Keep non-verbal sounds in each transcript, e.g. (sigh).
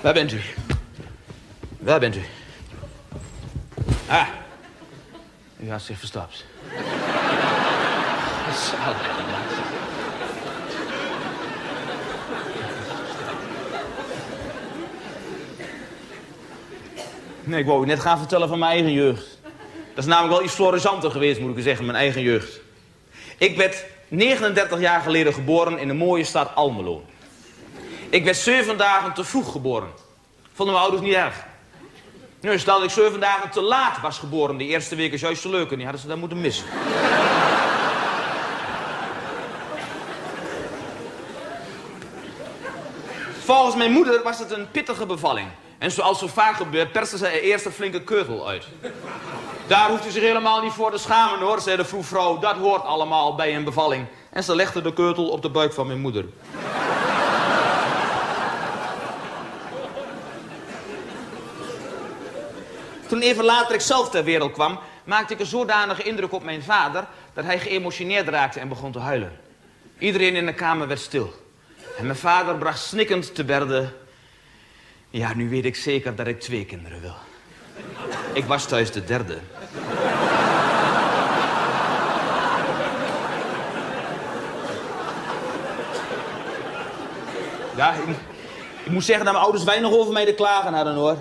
Waar bent u? Waar bent u? Ah, u had zich verstapt. Nee, ik wou u net gaan vertellen van mijn eigen jeugd. Dat is namelijk wel iets florissanter geweest, moet ik u zeggen, mijn eigen jeugd. Ik werd 39 jaar geleden geboren in de mooie stad Almelo. Ik werd zeven dagen te vroeg geboren. Vonden mijn ouders niet erg. Nu, stel dat ik zeven dagen te laat was geboren. Die eerste week is juist zo leuk en die hadden ze dan moeten missen. Volgens mijn moeder was het een pittige bevalling. En zoals zo vaak gebeurt, perste ze eerst een flinke keutel uit. Daar hoeft u zich helemaal niet voor te schamen hoor, zei de vroegvrouw. Dat hoort allemaal bij een bevalling. En ze legde de keutel op de buik van mijn moeder. Toen even later ik zelf ter wereld kwam, maakte ik een zodanige indruk op mijn vader dat hij geëmotioneerd raakte en begon te huilen. Iedereen in de kamer werd stil. En mijn vader bracht snikkend te berde. Ja, nu weet ik zeker dat ik twee kinderen wil. Ik was thuis de derde. Ja, ik, ik moet zeggen dat mijn ouders weinig over mij te klagen hadden, hoor.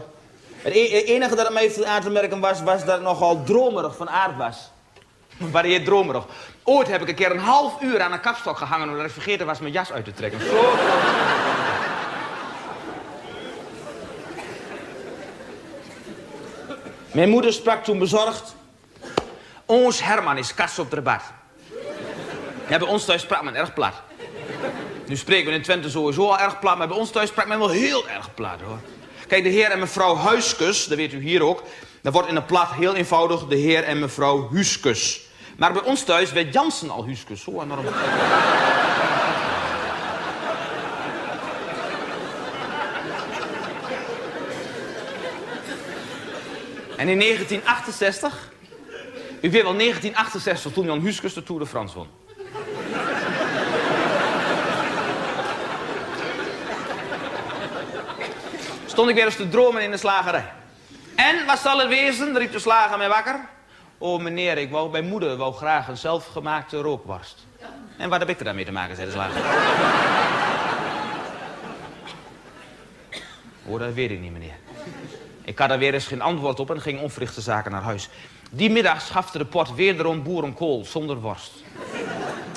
Het e- enige dat mij viel aan te merken was, was dat ik nogal dromerig van aard was. Varieert dromerig. Ooit heb ik een keer een half uur aan een kapstok gehangen... omdat ik vergeten was mijn jas uit te trekken. Mijn moeder sprak toen bezorgd... Ons Herman is kast op de bad. Bij ons thuis sprak men erg plat. Nu spreken we in Twente sowieso al erg plat... maar bij ons thuis sprak men wel heel erg plat, hoor. Kijk, de heer en mevrouw Huiskus, dat weet u hier ook... dat wordt in het plat heel eenvoudig de heer en mevrouw Huuskus. Maar bij ons thuis werd Jansen al Huuskus. Zo enorm. En in 1968, u weet wel 1968, toen Jan Huuskus de Tour de France won. Stond ik weer eens te dromen in de slagerij. En wat zal het wezen? riep de slager mij wakker. Oh meneer, ik wou bij moeder wou graag een zelfgemaakte rookworst. En wat heb ik er daarmee te maken, zei de slager. Oh, dat weet ik niet, meneer. Ik had daar weer eens geen antwoord op en ging onverrichte zaken naar huis. Die middag schafte de port wederom boerenkool zonder worst.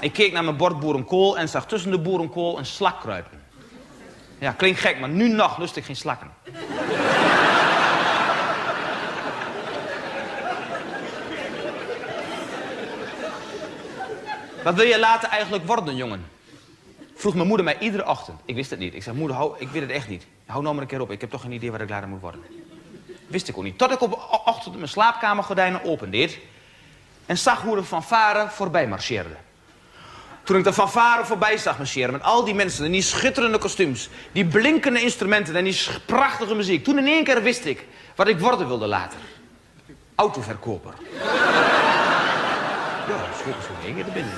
Ik keek naar mijn bord boerenkool en zag tussen de boerenkool een slak kruipen. Ja, klinkt gek, maar nu nog lust ik geen slakken. Wat wil je later eigenlijk worden, jongen? Vroeg mijn moeder mij iedere ochtend. Ik wist het niet. Ik zei, moeder, hou, ik weet het echt niet. Hou nou maar een keer op. Ik heb toch geen idee wat ik later moet worden. Wist ik ook niet. Tot ik op ochtend mijn slaapkamergordijnen opendeed... en zag hoe de fanfare voorbij marcheerde. Toen ik de fanfare voorbij zag marcheren met al die mensen... en die schitterende kostuums, die blinkende instrumenten... en die prachtige muziek. Toen in één keer wist ik wat ik worden wilde later. Autoverkoper. Ja, schoot zo in één keer binnen.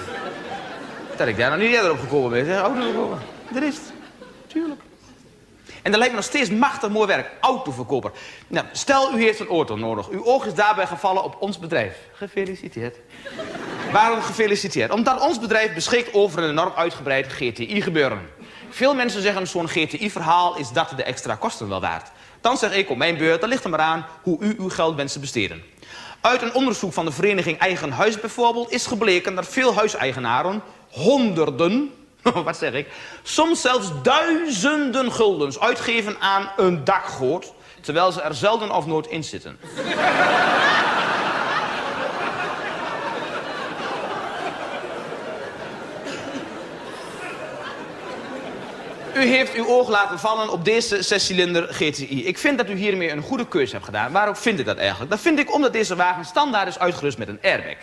Dat ik daar nog niet eerder op gekomen ben. Zeg, autoverkoper. Dat is het. Tuurlijk. En dat lijkt me nog steeds machtig mooi werk. Autoverkoper. Nou, stel, u heeft een auto nodig. Uw oog is daarbij gevallen op ons bedrijf. Gefeliciteerd. Waarom gefeliciteerd? Omdat ons bedrijf beschikt over een enorm uitgebreid GTI-gebeuren. Veel mensen zeggen zo'n GTI-verhaal is dat de extra kosten wel waard. Dan zeg ik op mijn beurt, dan ligt er maar aan hoe u uw geld wenst te besteden. Uit een onderzoek van de vereniging Eigen Huis bijvoorbeeld is gebleken dat veel huiseigenaren honderden, (laughs) wat zeg ik, soms zelfs duizenden guldens uitgeven aan een dakgoot, terwijl ze er zelden of nooit in zitten. Heeft uw oog laten vallen op deze zescilinder GTI. Ik vind dat u hiermee een goede keuze hebt gedaan. Waarom vind ik dat eigenlijk? Dat vind ik omdat deze wagen standaard is uitgerust met een airbag.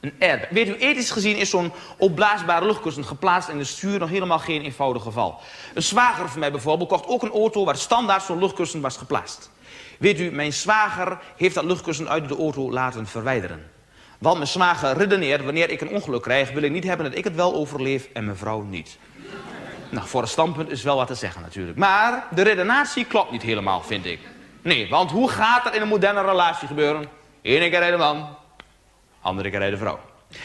Een airbag. Weet u, ethisch gezien is zo'n opblaasbare luchtkussen geplaatst in de stuur nog helemaal geen eenvoudig geval. Een zwager van mij bijvoorbeeld kocht ook een auto waar standaard zo'n luchtkussen was geplaatst. Weet u, mijn zwager heeft dat luchtkussen uit de auto laten verwijderen. Want mijn zwager redeneert, wanneer ik een ongeluk krijg, wil ik niet hebben dat ik het wel overleef en mijn vrouw niet. Nou, voor een standpunt is wel wat te zeggen natuurlijk. Maar de redenatie klopt niet helemaal, vind ik. Nee, want hoe gaat dat in een moderne relatie gebeuren? Ene keer rijdt man, andere keer rijdt vrouw.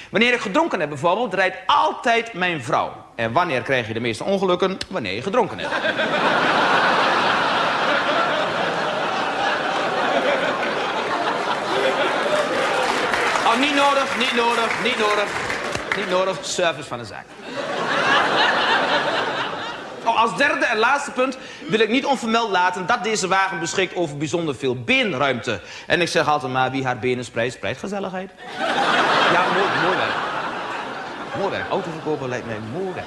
Wanneer ik gedronken heb bijvoorbeeld, rijdt altijd mijn vrouw. En wanneer krijg je de meeste ongelukken? Wanneer je gedronken hebt. oh, niet nodig, niet nodig, niet nodig. Niet nodig, service van de zaak. Oh, als derde en laatste punt wil ik niet onvermeld laten dat deze wagen beschikt over bijzonder veel beenruimte. En ik zeg altijd maar, wie haar benen spreidt, spreidt gezelligheid. (laughs) Ja, mooi, mooi werk. Mooi werk. Autoverkoper lijkt mij mooi werk.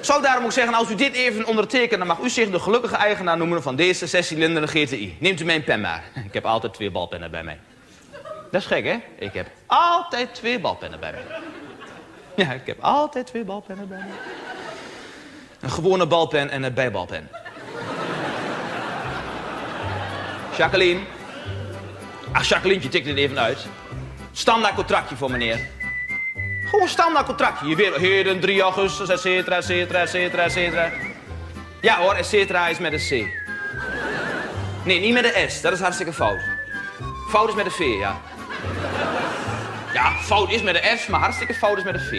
Zou daarom ook zeggen, als u dit even ondertekent, dan mag u zich de gelukkige eigenaar noemen van deze zescilinder GTI. Neemt u mijn pen maar. (laughs) Ik heb altijd twee balpennen bij mij. Dat is gek, hè? Ik heb altijd twee balpennen bij mij. (laughs) Ja, ik heb altijd twee balpennen bij mij. Een gewone balpen en een bijbalpen. Jacqueline. Ach, Jacqueline, je tikt het even uit. Standaard contractje voor meneer. Gewoon standaard contractje. Je weet, heden 3 augustus, et cetera, et cetera, et cetera, et cetera. Ja hoor, et cetera is met een C. Nee, niet met een S. Dat is hartstikke fout. Fout is met een V, ja. Ja, fout is met een S, maar hartstikke fout is met een V.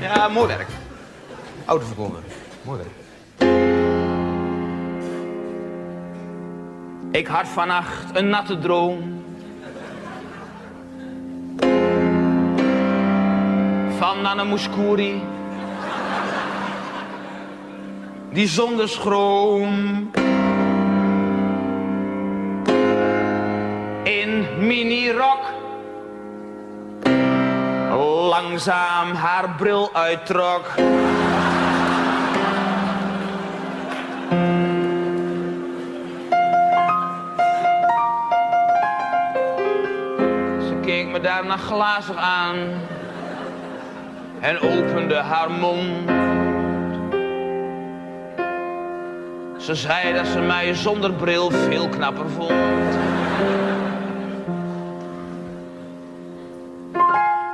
Ja, mooi werk. Autoverkoper. Mooi werk. Ik had vannacht een natte droom. Van Nana Mouskouri. Die zonder schroom. In mini-rock langzaam haar bril uittrok. Ze keek me daarna glazig aan en opende haar mond. Ze zei dat ze mij zonder bril veel knapper vond.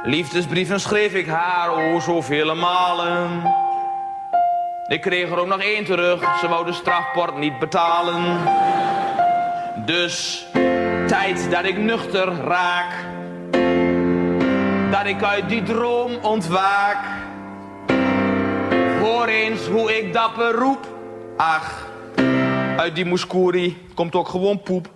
Liefdesbrieven schreef ik haar, oh zoveel malen. Ik kreeg er ook nog één terug, ze wou de strafport niet betalen. Dus, tijd dat ik nuchter raak. Dat ik uit die droom ontwaak. Hoor eens hoe ik dapper roep. Ach, uit die moeskuri komt ook gewoon poep.